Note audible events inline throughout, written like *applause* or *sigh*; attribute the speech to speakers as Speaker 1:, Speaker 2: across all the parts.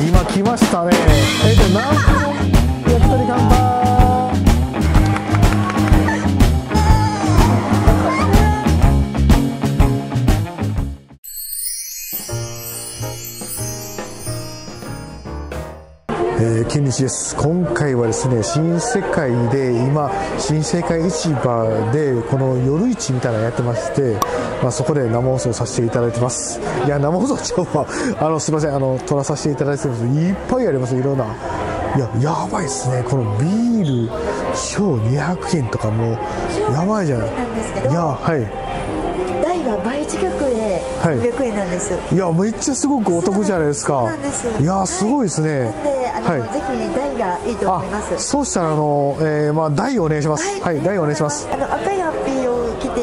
Speaker 1: 今来ましたね。えっ、と何分焼き鳥乾杯えー、金日です今回はですね。新世界で今新世界市場でこの夜市みたいなのやってまして、まあ、そこで生放送させていただいてます。いや生放送ちゃうわあのすいません。あの撮らさせていただいてますいっぱいあります。いろんな。いややばいですね。このビール小200円とかもうやばいじゃない。いやはい
Speaker 2: 台が倍近くで
Speaker 1: はい。
Speaker 2: 300円なんです、
Speaker 1: いやめっちゃすごくお得じゃないですか。
Speaker 2: そうなんです。
Speaker 1: いやすごいですね、
Speaker 2: なんであの、
Speaker 1: はい。
Speaker 2: ぜひ台がいいと思います。
Speaker 1: あそうしたらあの、えー、まあ台お願いします。はい、台お願いします。
Speaker 2: あの赤いハッピー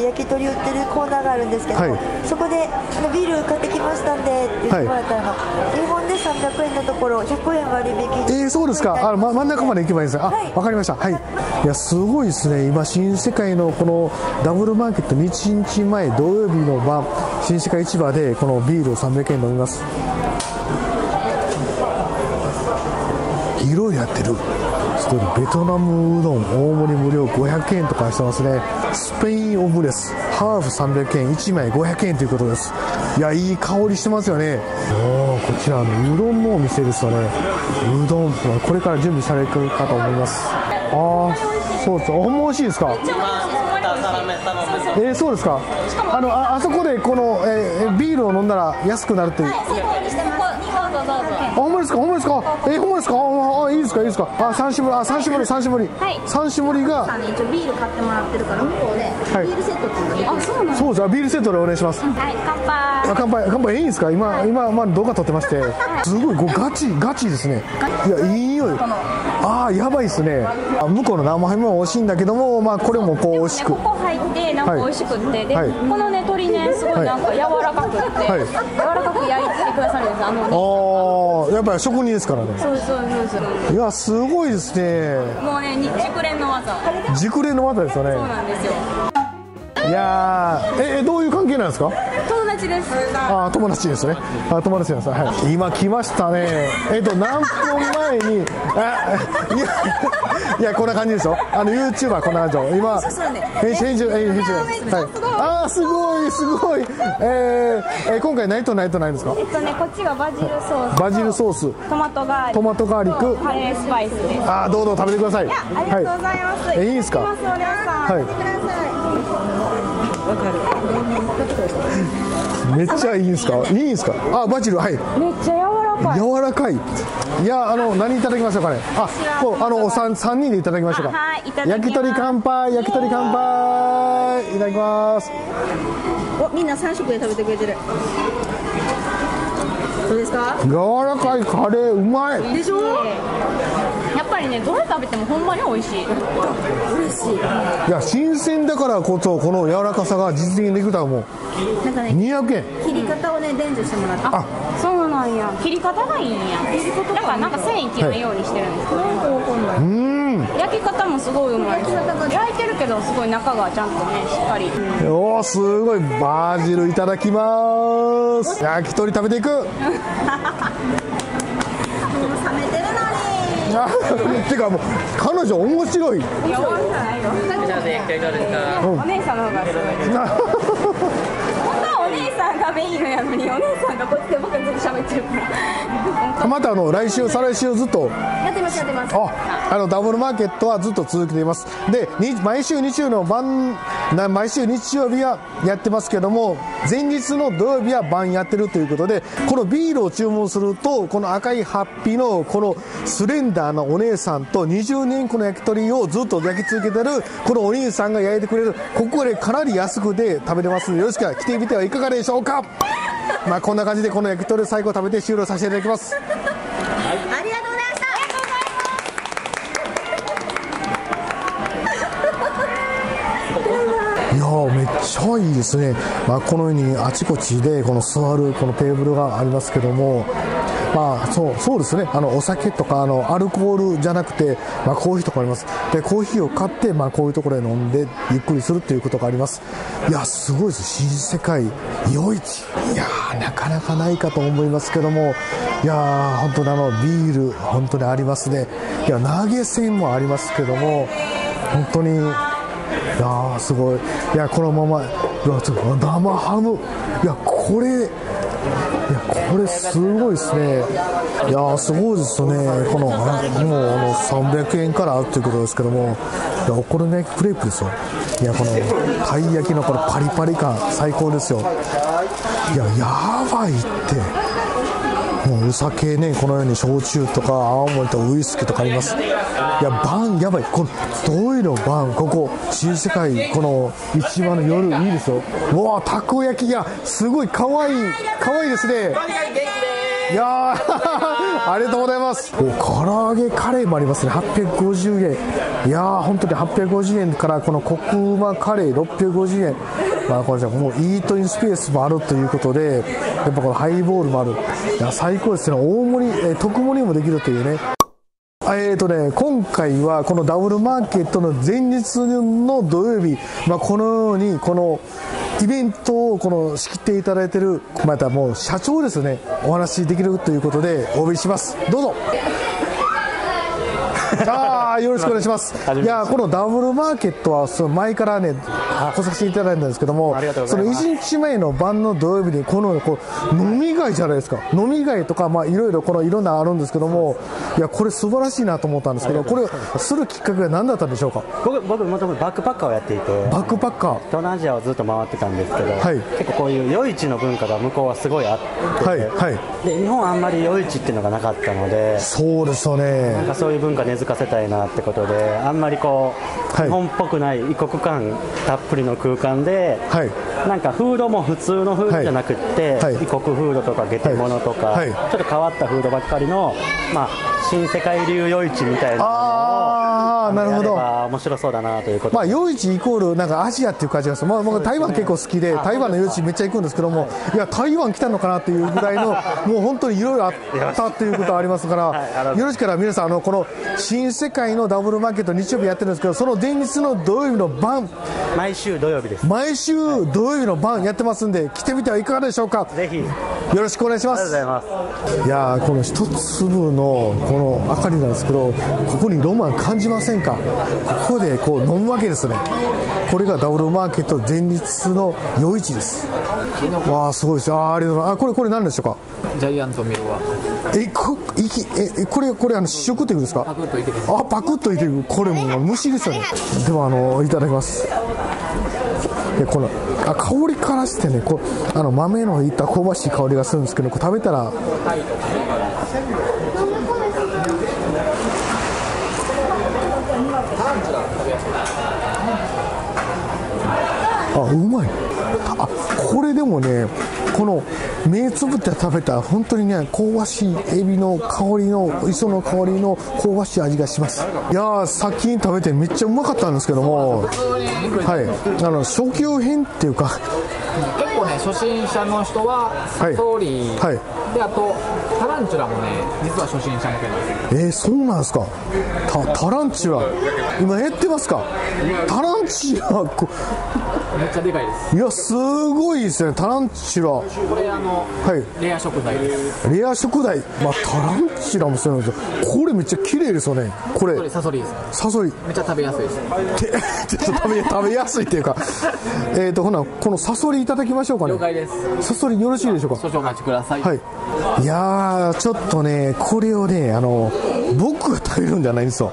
Speaker 2: 焼き鳥売ってるコーナーがあるんですけど、
Speaker 1: はい。
Speaker 2: そこであのビール買ってきましたんでって言ってもらったら、あの日本で300円のところ100円割引
Speaker 1: えー、そうですか。あの、ま、真ん中まで行けばいいですねあ、わ、
Speaker 2: はい。
Speaker 1: かりました。はい。い。やすごいですね。今新世界のこのダブルマーケット1日前土曜日の晩新世界市場でこのビールを300円飲みます。いろいろやってるベトナムうどん大盛り無料500円とかしてますね。スペインオムレスハーフ300円。1枚500円ということです。いやいい香りしてますよね。こちらのうどんのお店ですよね。うどんこれから準備されるかと思います。ああそうです。あほんま美味しいですか？えー、そうですかあのああそこでこの、えービールを飲んだら安くなるっていうほんまですか？ほんまですか？えー、ほんまですか？ああいいですか？いいですか？あ三種盛りあ三種盛り三種盛り、
Speaker 3: はい。
Speaker 1: 三種盛りが？
Speaker 3: さんに一応ビール買ってもらってるから向こう。で
Speaker 1: はい。
Speaker 3: ビールセットっていうのがあそうなん
Speaker 1: そうですあビールセットでお願いします。
Speaker 3: はい乾杯。
Speaker 1: あ乾杯。乾杯いいんですか？今今まあ動画撮ってまして。すごいこうガチガチですね。いやいい匂い。ああやばいですね。あ向こうの生ハムも美味しいんだけどもまあこれもこう美味しく。
Speaker 3: ここ入ってなんか美味しくって、で、
Speaker 1: はい。
Speaker 3: このね鶏ねすごいなんか柔らかくって、
Speaker 1: はい。
Speaker 3: 柔らかく焼いてくださるんです。あの
Speaker 1: ああやっぱり職人ですからね。
Speaker 3: そうそうそうそう。
Speaker 1: いやすごいですね。
Speaker 3: もうね日熟練の技。
Speaker 1: 熟練の技ですよね。
Speaker 3: そうなんですよ
Speaker 1: いやーええどういう関係なんですか？
Speaker 3: 友達です。
Speaker 1: あ友達ですね。あ友達ですはい。今来ましたね。えっと何分前に *laughs* あいやいやこんな感じですよ。あの YouTuber こんな感じよ。今編集編集編集。はい。あーすごいすごい。えー、えー今回ナイトナイトないんですか？
Speaker 3: えっとねこっちがバジルソース
Speaker 1: バジルソース。
Speaker 3: トマトガーリック。
Speaker 1: トマトガーリック。
Speaker 3: カレースパイスです。
Speaker 1: あーどうぞ食べてください。
Speaker 3: ありがとうございます、
Speaker 1: えいいですか？
Speaker 3: きますお姉さん、
Speaker 1: はい
Speaker 3: 来てください
Speaker 1: めっちゃいいんですか？いいんですか？あバジルはい。
Speaker 3: めっちゃ柔らかい。
Speaker 1: 柔らかい。いやあの何いただきましょうかね？あこうあのお三三人でいただきましょうか。
Speaker 3: あはいいただきます。
Speaker 1: 焼き鳥乾杯焼き鳥乾杯。いただきます。
Speaker 3: おみんな3食で食べてくれてるどうですか？
Speaker 1: 柔らかいカレーうまい。
Speaker 3: でしょ？やっぱりねどれ食べてもほんまに美味しい。嬉しい。
Speaker 1: いや新鮮だからこそこの柔らかさが実現できるとは思う。
Speaker 3: なんかね
Speaker 1: 200円
Speaker 3: 切り方をね伝授してもらってあそうなんや。切り方がいいんや。切り方だからなんか繊維切るようにしてるんです。か、なんかわかんない焼き方もすごいうまい。焼いてるけどすごい中がちゃんとねしっかり。
Speaker 1: おーすごい。バジルいただきます。焼き鳥食べていく。
Speaker 3: 冷めてるの
Speaker 1: あてかもう彼女面白い。
Speaker 3: にいや終わりじゃないよ。お姉さんの方がすごい *laughs* メインのやのにお姉さんがこっちで僕がずっと喋ってるから。
Speaker 1: またあの来週再来週ずっと。
Speaker 3: やってますやってます。
Speaker 1: ああのダブルマーケットはずっと続けています。でに毎週日曜の晩な毎週日曜日はやってますけども前日の土曜日は晩やってるということでこのビールを注文するとこの赤いハッピーのこのスレンダーなお姉さんと20年この焼き鳥をずっと焼き続けてるこのお兄さんが焼いてくれるここでかなり安くで食べれます。のでよろしければ来てみてはいかがでしょうか。まあこんな感じでこの焼き鳥最後食べて終了させていただきます。
Speaker 3: い
Speaker 1: やめっちゃいいですね、まあ、このようにあちこちでこの座るこのテーブルがありますけども。まあそうそうですね。あのお酒とかあのアルコールじゃなくて、まあ、コーヒーとかあります。でコーヒーを買って、まあ、こういうところで飲んでゆっくりするということがあります。いやすごいです。新世界夜市。いやなかなかないかと思いますけども。いや本当にあのビール本当にありますね。いや投げ銭もありますけども。本当にいやすごい。いやこのままいや生ハム。いやこれいやこれすごいですね。いやすごいですね。このもうあの300円からということですけども。いやお好み焼きクレープですよ。いやこのたい焼きのこのパリパリ感最高ですよ。いややばいって。もうお酒ねこのように焼酎とか青森とウイスキーとかあります。いやバンやばい。このどういうのバン？ここ新世界この市場の夜いいですよ。うわたこ焼きがすごいかわいいかわいいですね。いやありがとうございます。お唐揚げカレーもありますね。850円。いやー本当に850円からこのコクうまカレー650円。まあこれじゃもうイートインスペースもあるということでやっぱこのハイボールもある。いや最高ですね。大盛り、えー、特盛りもできるというね。えーとね、今回はこのダブルマーケットの前日の土曜日、まあ、このようにこのイベントをこの仕切っていただいてるまたもう社長ですねお話しできるということでお呼びします。どうぞ。よろしくお願いします。いやこのダブルマーケットはその前からね来させていただいたんですけどもその1日前の晩の土曜日にこのこう飲み会じゃないですか。飲み会とかまあいろいろこのいろんなあるんですけどもいやこれ素晴らしいなと思ったんですけどこれするきっかけは何だったんでしょうか？
Speaker 4: 僕僕もともとバックパッカーをやっていて。
Speaker 1: バックパッカー。
Speaker 4: 東南アジアをずっと回ってたんですけど、はい、結構こういう夜市の文化が向こうはすごいあって、はいはい、で日本あんまり夜市っていうのがなかったので
Speaker 1: そうですよね。
Speaker 4: なんかそういう文化根付かせたいなってことであんまりこう、日本っぽくない異国感たっぷりの空間で、はい、なんかフードも普通のフードじゃなくって、はい、異国フードとかゲテモノとか、はい、ちょっと変わったフードばっかりの、まあ、新世界流夜市みたいな
Speaker 1: ああなるほど。
Speaker 4: 面白そうだなということ
Speaker 1: まあ夜市イコールなんかアジアっていう感じがする、まあ、僕台湾結構好きで台湾の夜市めっちゃ行くんですけども、い、や台湾来たのかなっていうぐらいの *laughs* もう本当にいろいろあったっていうことはありますから、よろしければ皆さんあのこの新世界のダブルマーケット日曜日やってるんですけどその前日の土曜日の晩。
Speaker 4: 毎週土曜日です。
Speaker 1: 毎週土曜日の晩やってますんで来てみてはいかがでしょうか？
Speaker 4: ぜひよ
Speaker 1: ろしくお願いします。
Speaker 4: ありがとうございます。
Speaker 1: いやこの一粒のこの明かりなんですけどここにロマン感じませんか？ここでこう飲むわけですね。これがダブルマーケット前日の夜市です。わあすごいです。あありがとうございます。あこれこれ何でしょうか？
Speaker 5: ジャイアントミルは。
Speaker 1: えこいきえこれこれあの試食っていうんですか？パクッといてあパクッといてる。これもう虫ですよね。ではあのいただきますでこのあ香りからしてねこうあの豆のいった香ばしい香りがするんですけどこ食べたらあうまい。あこれでもねこの目つぶって食べた本当にね香ばしいエビの香りの磯の香りの香ばしい味がします。いやー先に食べてめっちゃうまかったんですけどもはい。あの初級編っていうか
Speaker 5: 構ね初心者の人はサトリ、はい、であとタランチュラもね実は初心者向けなん
Speaker 1: ですえー、そうなんですか？タタランチュラ。今やってますか？タランチュラ
Speaker 5: めっちゃでかいです。
Speaker 1: いやすごいですねタランチュラ。
Speaker 5: これあの、はい、レア食材です。
Speaker 1: レア食材。まあタランチュラもそうなんですよ。これめっちゃ綺麗ですよね。これ。
Speaker 5: サソリです。
Speaker 1: サソリ。
Speaker 5: めっちゃ食べやすいです。*laughs*
Speaker 1: ちょっと食べ食べやすいっていうか。えっとほなこのサソリいただきましょうかね
Speaker 5: 了解です。
Speaker 1: サソリよろしいでしょうか
Speaker 5: 少々お待ちください
Speaker 1: はい。いやちょっとねこれをねあの僕が食べるんじゃないんですよ。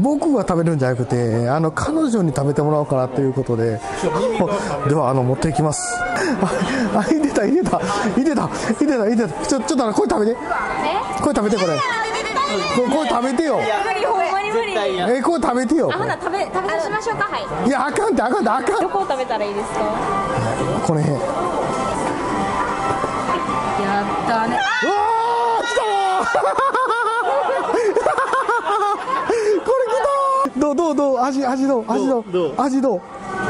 Speaker 1: 僕が食べるんじゃなくてあの彼女に食べてもらおうかなということで。ではあの持っていきます。*laughs* あ入れた入れた。入れた。入れた入れた。ちょちょっとこれ食べて。これ食べてこれこれ食べてよ。えこれ食べてよ。
Speaker 3: あほな食べ食べ出しましょうか。はい。
Speaker 1: いやあかんってあかんってあかん。
Speaker 3: どこを食べたらいいですか？
Speaker 1: この辺。や
Speaker 3: ったね。
Speaker 1: うわ来たどうどうどう？味味どう？味どう？味どう？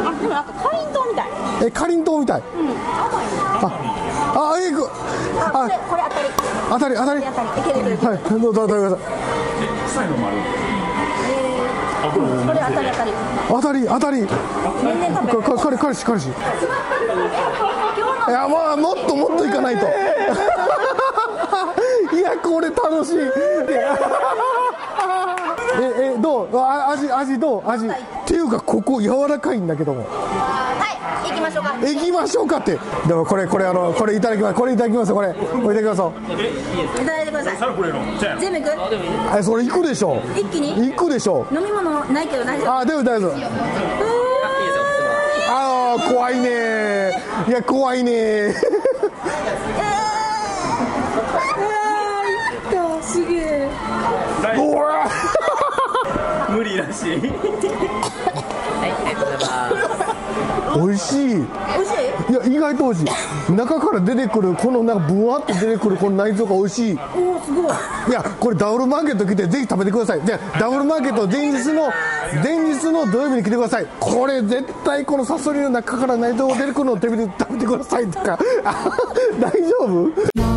Speaker 3: あでもなんかかりんとうみたい
Speaker 1: えかりんとうみたい、うん、ああえー、
Speaker 2: あこれ
Speaker 1: 当たり。当たり当たり。いけるいけるはい。どうぞ食べください臭いのもあるえー、これ当たり当たり。当たり当たり。彼彼氏彼氏。*laughs* いやまあもっともっといかないと。*laughs* いやこれ楽しい。*laughs* ええどう？あ味味どう？味。っていうかここ柔らかいんだけども。
Speaker 2: はい行きましょうか。
Speaker 1: 行きましょうかって。でもこれこれあのこれいただきます。これいただきます。これこれいただきます
Speaker 2: いただいてください。全部いく？
Speaker 1: えそれ行くでしょ。
Speaker 2: 一気に？
Speaker 1: 行くでしょ。
Speaker 2: 飲み物ないけど大丈夫？
Speaker 1: あ大丈夫大丈夫。ああ怖いね。いや怖いね。え
Speaker 2: ー、すげえ。
Speaker 4: 無理らしい
Speaker 1: 美味しい。美味し
Speaker 2: い？
Speaker 1: いや意外と美味しい。中から出てくるこのなんかブワッと出てくるこの内臓が美味しい。
Speaker 2: おおすごい。
Speaker 1: いやこれダブルマーケット来てぜひ食べてください。でダブルマーケット前日の前日の土曜日に来てください。これ絶対このサソリの中から内臓が出てくるのを食べて食べてくださいとか。大丈夫？